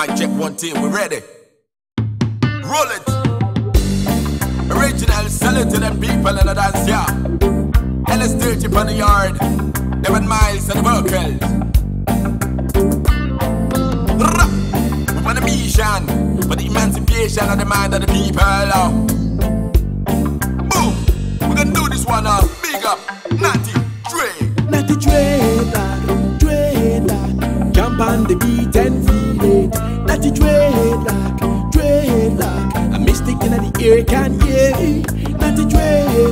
Mic check one team, we ready. Roll it. Original, sell it to them people in the dance, yeah. LsDirty on the yard. Devon Miles and the vocals. Rah! On the mission for the emancipation of the mind of the people. Oh. Boom! We're gonna do this one now. we can hear Not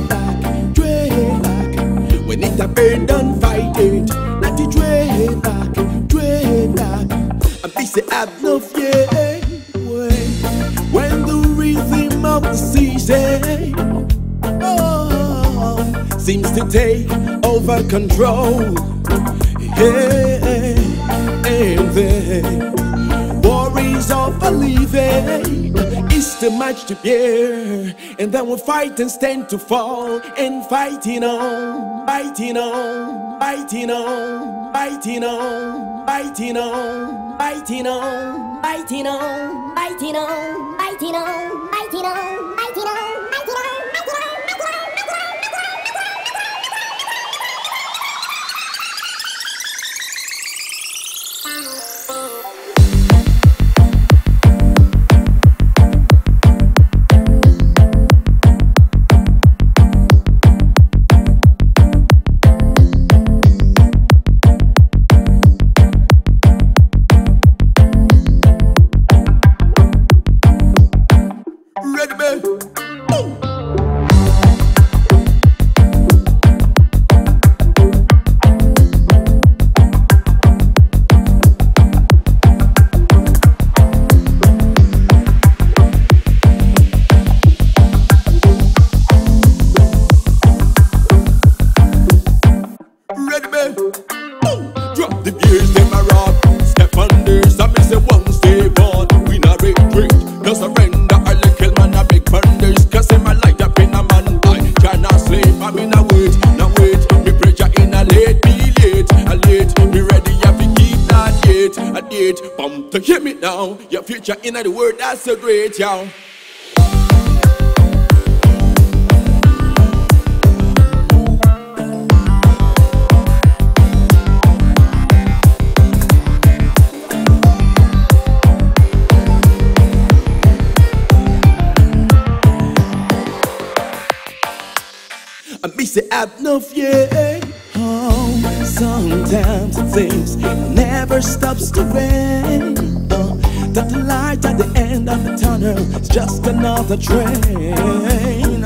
back, dreadlock, back. When it a don't fight it Not back, dreadlock, back. And please say I've no fear When the rhythm of the season oh, Seems to take over control Yeah too much to bear. And then we fight and stand to fall and fighting on, fighting on, fighting on, fighting on, fighting on, fighting on, fighting on, fighting on, fighting on, fighting on, years them a rot. Step on their some is the one stay born. We not retreat, no surrender. A little man a big funders, cause them a light up in a man. I cannot sleep, I'm in wait, no wait. Me pressure in a late, be late, a late. Me ready, I be keep that date, a date. Pump to hear me now, your future in a the world. that's so great, y'all. I miss it have no fear. Oh, sometimes it seems never stops to rain. Oh, That the light at the end of the tunnel is just another train.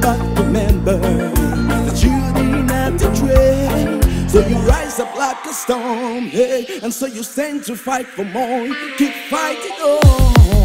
But remember that you didn't have to train. So you rise up like a storm, hey, and so you stand to fight for more. Keep fighting on.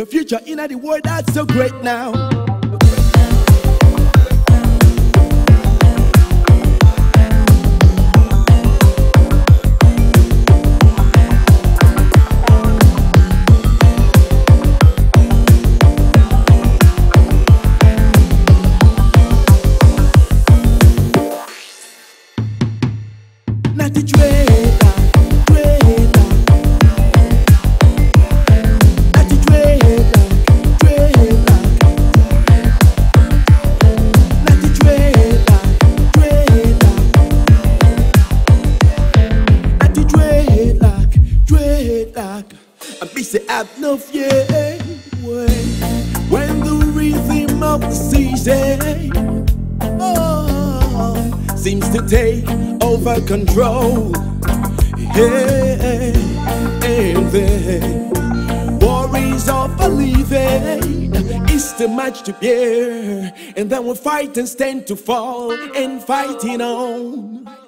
The future in the world that's so great now. Natty dread. say I've no fear when the rhythm of the season oh, seems to take over control. Yeah, and then worries of a living is too much to bear, and then we fight and stand to fall and fighting on.